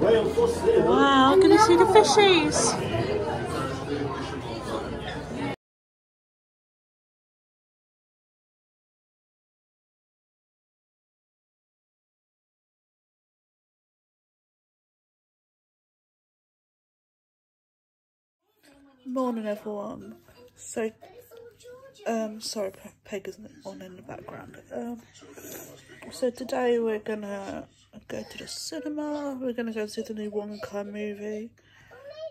Wow, can you see the fishies? Morning everyone. So, um, sorry, Peg isn't on in the background. Um, so today we're gonna go to the cinema. We're gonna go see the new Wonka movie,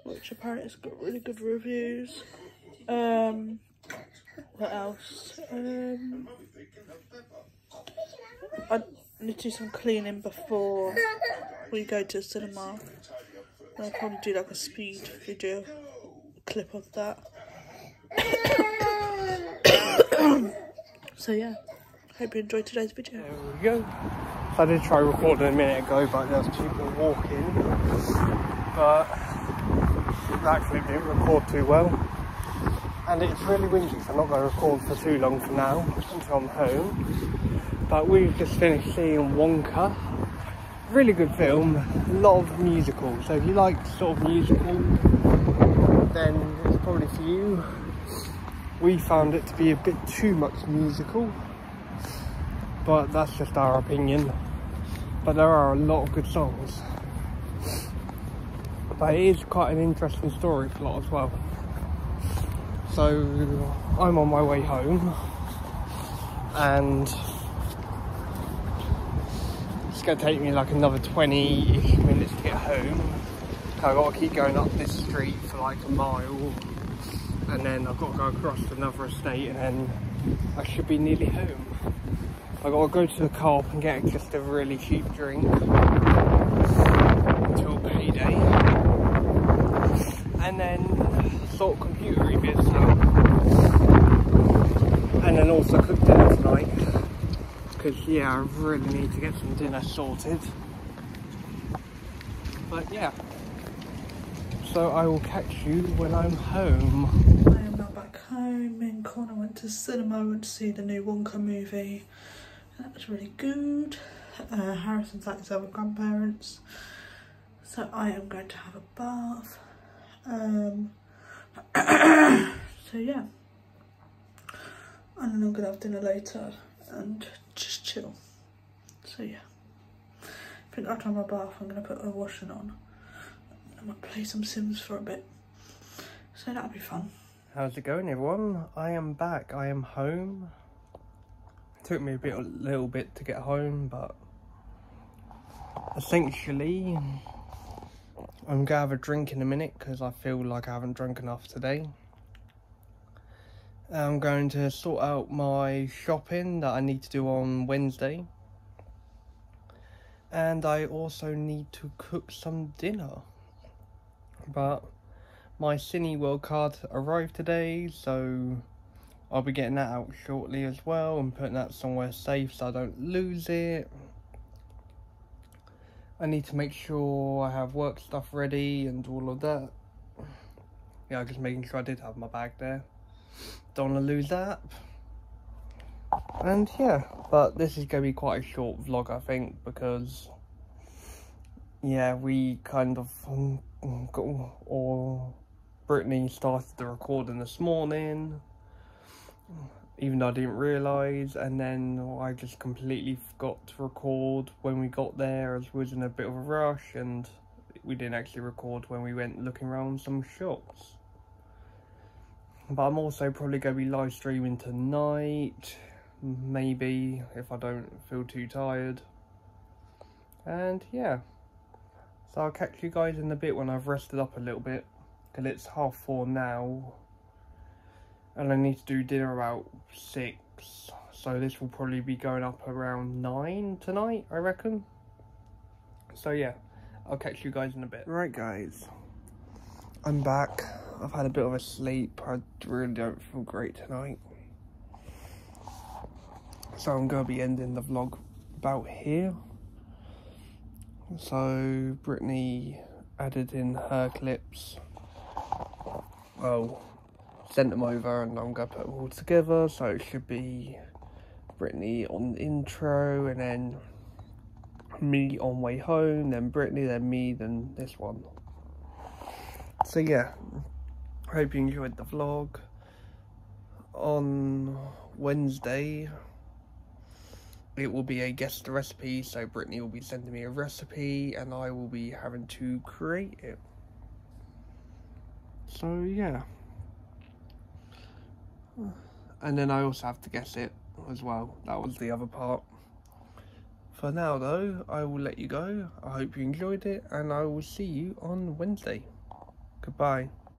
which apparently has got really good reviews. Um, what else? Um, I need to do some cleaning before we go to the cinema. I'll probably do like a speed video clip of that. so yeah, hope you enjoyed today's video. There we go. I did try recording a minute ago, but there was people walking. But actually didn't record too well. And it's really windy, so I'm not going to record for too long for now, until I'm home. But we've just finished seeing Wonka. Really good film, a lot of musical. So if you like sort of musical, then it's probably for you. We found it to be a bit too much musical, but that's just our opinion. But there are a lot of good songs. But it is quite an interesting story plot as well. So I'm on my way home and it's going to take me like another 20 minutes to get home I've got to keep going up this street for like a mile and then I've got to go across to another estate and then I should be nearly home. I've got to go to the co and get just a really cheap drink. Until payday. And then sort computer bits out. And then also cook dinner tonight. Because yeah I really need to get some dinner sorted. But yeah so I will catch you when I'm home. I am now back home. Me and Connor went to cinema, went to see the new Wonka movie. That was really good. Uh, Harrison's at his other grandparents. So I am going to have a bath. Um, so yeah. And then I'm going to have dinner later and just chill. So yeah. I think after my bath I'm going to put a washing on. I might play some Sims for a bit. So that'll be fun. How's it going everyone? I am back. I am home. It took me a bit, a little bit to get home, but essentially I'm gonna have a drink in a minute because I feel like I haven't drunk enough today. I'm going to sort out my shopping that I need to do on Wednesday. And I also need to cook some dinner but my Cineworld card arrived today, so I'll be getting that out shortly as well and putting that somewhere safe so I don't lose it. I need to make sure I have work stuff ready and all of that. Yeah, just making sure I did have my bag there. Don't want to lose that. And yeah, but this is going to be quite a short vlog, I think, because yeah, we kind of Mm, or Brittany started the recording this morning, even though I didn't realise, and then I just completely forgot to record when we got there as we was in a bit of a rush, and we didn't actually record when we went looking around some shops. But I'm also probably going to be live streaming tonight, maybe, if I don't feel too tired. And yeah. So I'll catch you guys in a bit when I've rested up a little bit. Because it's half four now. And I need to do dinner about six. So this will probably be going up around nine tonight, I reckon. So yeah, I'll catch you guys in a bit. Right guys, I'm back. I've had a bit of a sleep. I really don't feel great tonight. So I'm going to be ending the vlog about here. So Brittany added in her clips. Well, sent them over and I'm going to put them all together. So it should be Brittany on the intro and then me on way home, then Brittany, then me, then this one. So yeah, hope you enjoyed the vlog. On Wednesday, it will be a guest recipe, so Brittany will be sending me a recipe and I will be having to create it. So yeah. And then I also have to guess it as well. That was the other part. For now though, I will let you go. I hope you enjoyed it and I will see you on Wednesday. Goodbye.